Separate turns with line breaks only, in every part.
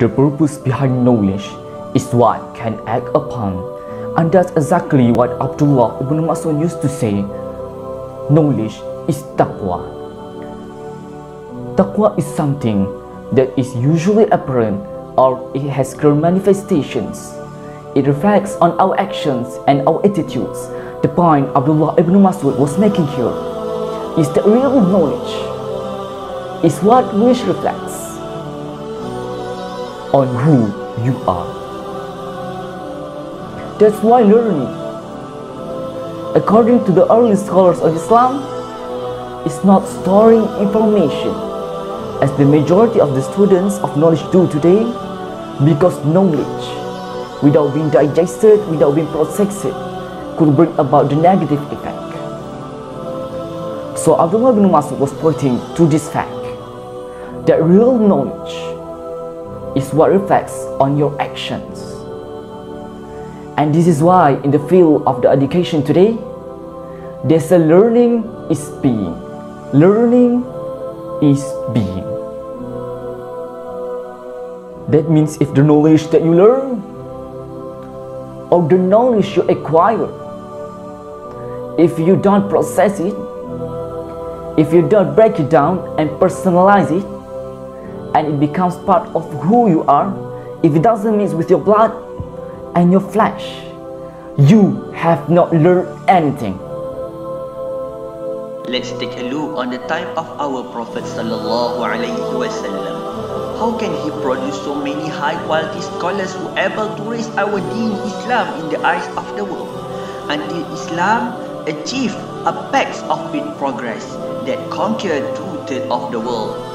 The purpose behind knowledge is what can act upon, and that's exactly what Abdullah ibn Mas'ud used to say. Knowledge is taqwa. Taqwa is something that is usually apparent or it has clear manifestations. It reflects on our actions and our attitudes. The point Abdullah ibn Mas'ud was making here is that real knowledge is what which reflects on who you are. That's why learning, according to the early scholars of Islam, is not storing information as the majority of the students of knowledge do today because knowledge without being digested, without being processed could bring about the negative effect. So Abdullah bin Masud was pointing to this fact that real knowledge is what reflects on your actions. And this is why in the field of the education today, there's a learning is being. Learning is being. That means if the knowledge that you learn or the knowledge you acquire, if you don't process it, if you don't break it down and personalize it, and it becomes part of who you are, if it doesn't mix with your blood and your flesh, you have not learned anything.
Let's take a look on the time of our Prophet sallallahu alaihi wasallam. How can he produce so many high quality scholars who are able to raise our deen Islam in the eyes of the world until Islam achieved a pace of big progress that conquered two-thirds of the world?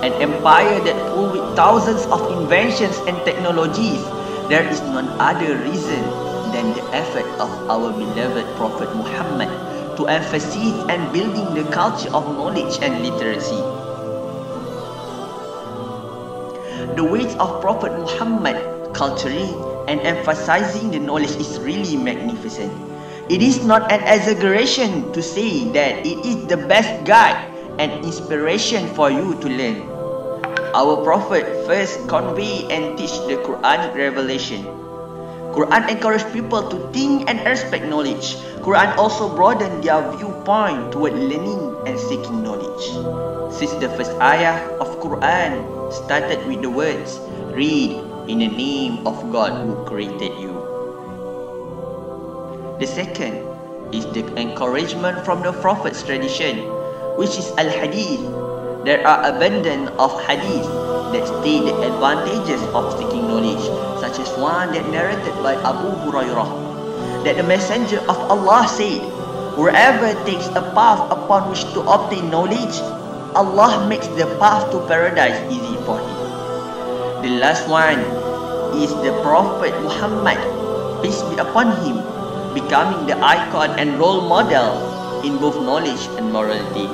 An empire that full with thousands of inventions and technologies, there is none other reason than the effort of our beloved Prophet Muhammad to emphasize and building the culture of knowledge and literacy. The weight of Prophet Muhammad culturing and emphasizing the knowledge is really magnificent. It is not an exaggeration to say that it is the best guide and inspiration for you to learn. Our Prophet first convey and teach the Quranic revelation. Quran encourage people to think and respect knowledge. Quran also broaden their viewpoint toward learning and seeking knowledge. Since the first ayah of Quran started with the words, Read in the name of God who created you. The second is the encouragement from the Prophet's tradition, which is Al-Hadith. There are abundant of hadith that state the advantages of seeking knowledge, such as one that narrated by Abu Hurairah, that the Messenger of Allah said, Whoever takes a path upon which to obtain knowledge, Allah makes the path to paradise easy for him. The last one is the Prophet Muhammad, peace be upon him, becoming the icon and role model in both knowledge and morality.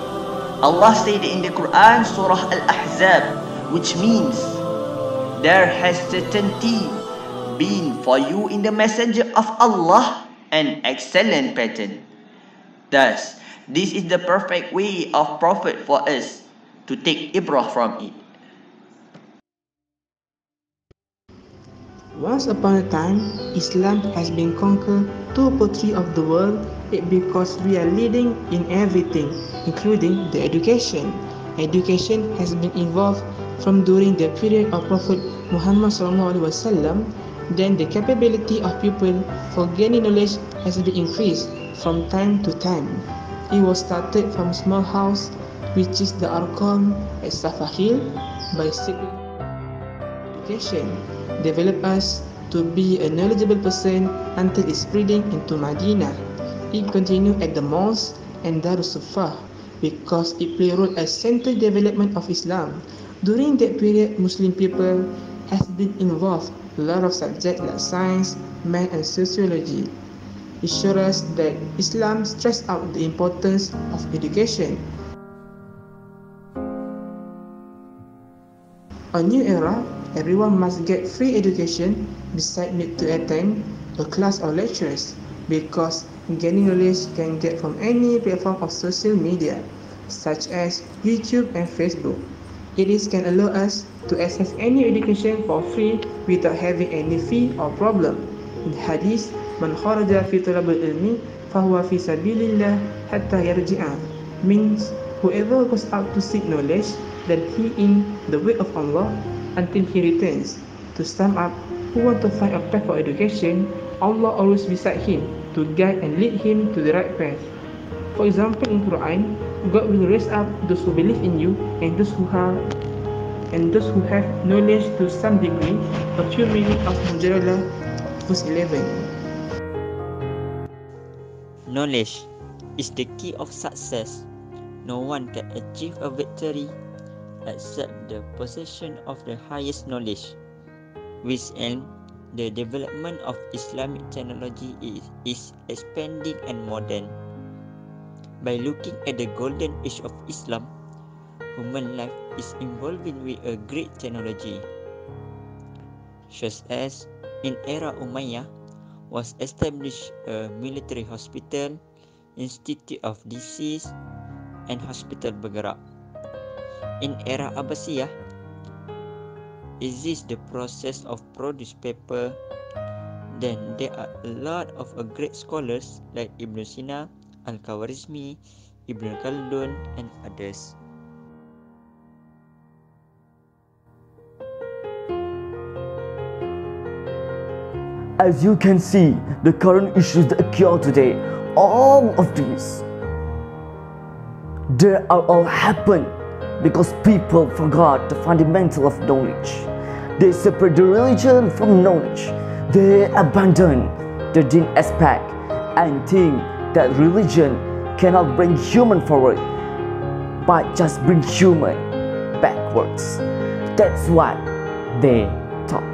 Allah said in the Quran, Surah Al-Ahzab, which means, There has certainty been for you in the messenger of Allah an excellent pattern. Thus, this is the perfect way of Prophet for us to take ibrah from it.
Once upon a time, Islam has been conquered two three of the world it because we are leading in everything, including the education. Education has been evolved from during the period of Prophet Muhammad SAW. Then the capability of people for gaining knowledge has been increased from time to time. It was started from small house, which is the Arqam at Safa hill, by secret education develop us to be a knowledgeable person until it's spreading into Medina. It continued at the mosque and Darussufa because it played a role as central development of Islam. During that period, Muslim people has been involved in a lot of subjects like science, math, and sociology. It shows us that Islam stressed out the importance of education. A new era everyone must get free education besides need to attend a class or lectures because gaining knowledge can get from any platform of social media such as YouTube and Facebook. It is can allow us to access any education for free without having any fee or problem. In hadith, Man kharaja fi talab ilmi fahuwa fi sabilillah hatta yarji'a means whoever goes out to seek knowledge, then he in the way of Allah until he returns. To sum up, who want to find a path for education, Allah always beside him to guide and lead him to the right path. For example, in Quran, God will raise up those who believe in you and those who have and those who have knowledge to some degree. A few meaning of Mujadala, verse 11.
Knowledge is the key of success. No one can achieve a victory except the possession of the highest knowledge, which and the development of Islamic technology is, is expanding and modern. By looking at the golden age of Islam, human life is evolving with a great technology. Such as in era Umayyah was established a military hospital, institute of disease, and hospital bergerak. In era Abbasiyah, exists the process of produce paper. Then there are a lot of uh, great scholars like Ibn Sina, Al-Khawarizmi, Ibn Khaldun and others.
As you can see, the current issues that occur today, all of these, they are all happen because people forgot the fundamental of knowledge. They separate the religion from knowledge. They abandon the deen aspect and think that religion cannot bring human forward, but just bring human backwards. That's what they taught.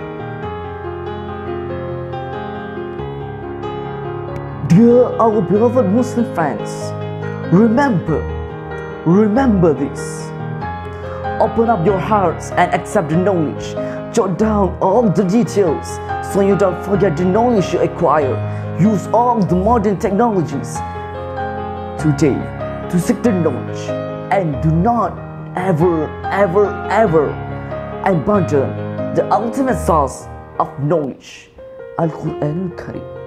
Dear our beloved Muslim friends, remember, remember this. Open up your hearts and accept the knowledge. Jot down all the details so you don't forget the knowledge you acquire. Use all the modern technologies today to seek the knowledge and do not ever, ever, ever abandon the ultimate source of knowledge, Al Quran Karim.